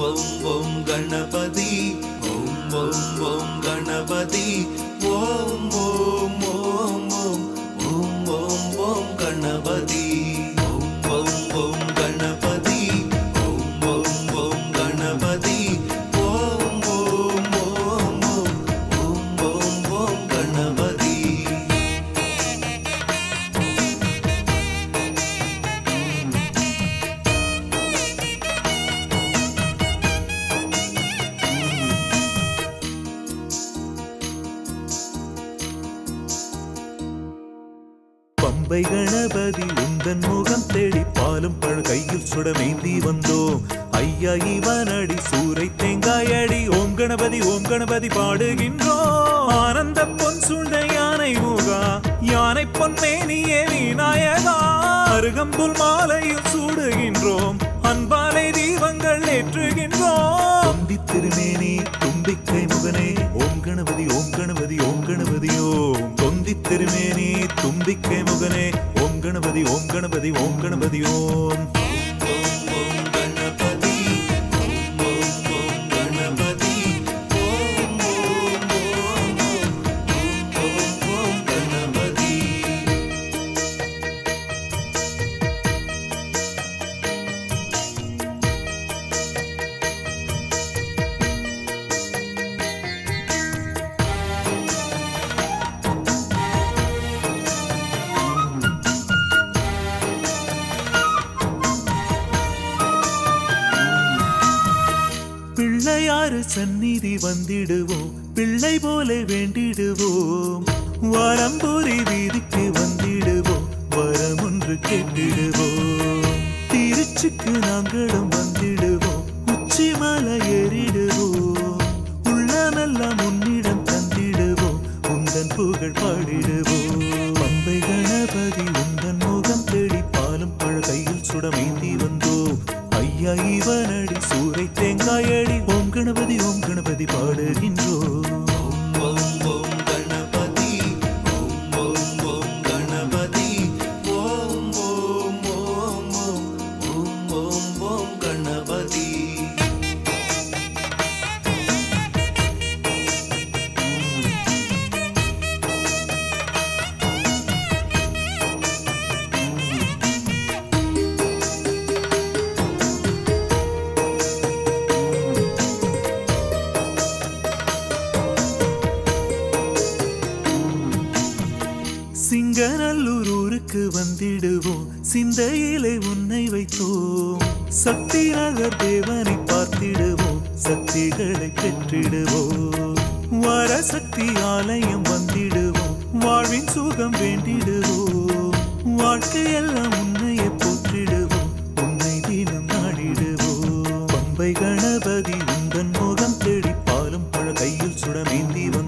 ॐ ॐ गणपति ॐ ॐ ॐ गणपति ॐ ॐ பம்பை கணபதி உந்தன் முகம் தேடி பாலும் பழ கையில் சுடமேந்தி வந்தோம். ஐயா இவனடி சூறை தேங்காயடி ஓம் கணபதி ஓம் கணபதி பாடுகின்றோம். ஆனந்த பொன் சூழ்ந்த யானை மூகா யானை பொன்மேனியே விநாயகா. அருகம்புல் மாலையில் சூடுகின்றோம் அன்பாலை தீபங்கள் ஏற்றுகின்றோம். தொந்தி திருமேனி தும்பிக்கை முகனே ஓம் கணபதி ஓம் கணபதி ஓம் கணபதியோ. ஓம் கரு சந்நிதி வந்திடுவோம். பிள்ளை போல வேண்டிடுவோம். வரம்பூரி வீதிக்கு வந்திடுவோம். வரம் ஒன்று கேட்டிடுவோம். திருச்சிக்கு நாங்களும் வந்திடுவோம். உச்சி மலை ஏறிடுவோம். உள்ளமெல்லாம் உன்னிடம் தந்திடுவோம். உந்தன் புகழ் பாடிடுவோம். பம்பை கணபதி உந்தன் முகம் தேடி பாலும் பழ கையில் சுடமேந்தி வந்தோம். ஐயா இவன கனல்லூர் ஊருக்கு வந்திடுவோம். சிந்தையிலே உன்னை வைத்தோம். சக்தி நகர் தேவனை பார்த்திடுவோம். சக்திகளை பெற்றிடுவோம். வர சக்தி ஆலயம் வந்திடுவோம். வாழ்வின் சுகம் வேண்டிடுவோம். வாழ்க்கையெல்லாம் உன்னைய போற்றிடுவோம். உன்னை தினம் நாடிடுவோம். பம்பை கணபதி உந்தன் முகம் தேடி பாலும் பழ கையில் சுடமேந்தி